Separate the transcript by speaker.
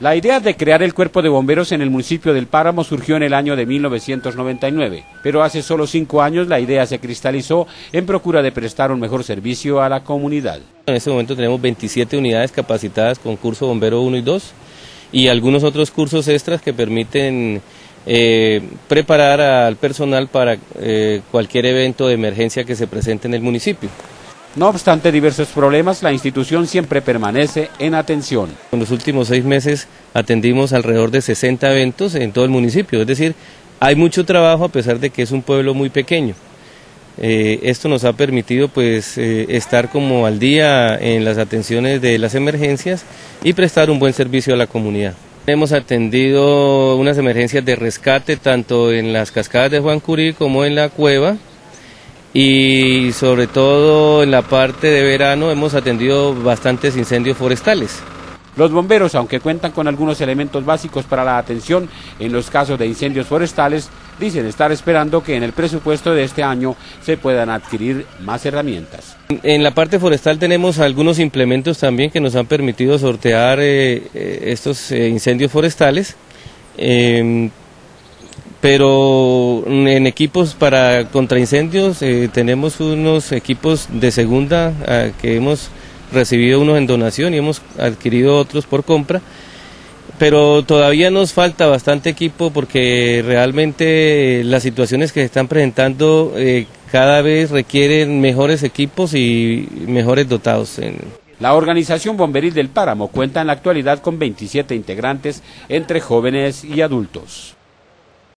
Speaker 1: La idea de crear el cuerpo de bomberos en el municipio del Páramo surgió en el año de 1999, pero hace solo cinco años la idea se cristalizó en procura de prestar un mejor servicio a la comunidad.
Speaker 2: En este momento tenemos 27 unidades capacitadas con curso bombero 1 y 2 y algunos otros cursos extras que permiten eh, preparar al personal para eh, cualquier evento de emergencia que se presente en el municipio.
Speaker 1: No obstante diversos problemas, la institución siempre permanece en atención.
Speaker 2: En los últimos seis meses atendimos alrededor de 60 eventos en todo el municipio, es decir, hay mucho trabajo a pesar de que es un pueblo muy pequeño. Eh, esto nos ha permitido pues eh, estar como al día en las atenciones de las emergencias y prestar un buen servicio a la comunidad. Hemos atendido unas emergencias de rescate tanto en las cascadas de Juan Curí como en la cueva y sobre todo en la parte de verano hemos atendido bastantes incendios forestales.
Speaker 1: Los bomberos, aunque cuentan con algunos elementos básicos para la atención en los casos de incendios forestales, dicen estar esperando que en el presupuesto de este año se puedan adquirir más herramientas.
Speaker 2: En la parte forestal tenemos algunos implementos también que nos han permitido sortear eh, eh, estos eh, incendios forestales. Em, pero en equipos para contraincendios eh, tenemos unos equipos de segunda ah, que hemos recibido unos en donación y hemos adquirido otros por compra, pero todavía nos falta bastante equipo porque realmente las situaciones que se están presentando eh, cada vez requieren mejores equipos y mejores dotados.
Speaker 1: La organización bomberil del Páramo cuenta en la actualidad con 27 integrantes entre jóvenes y adultos.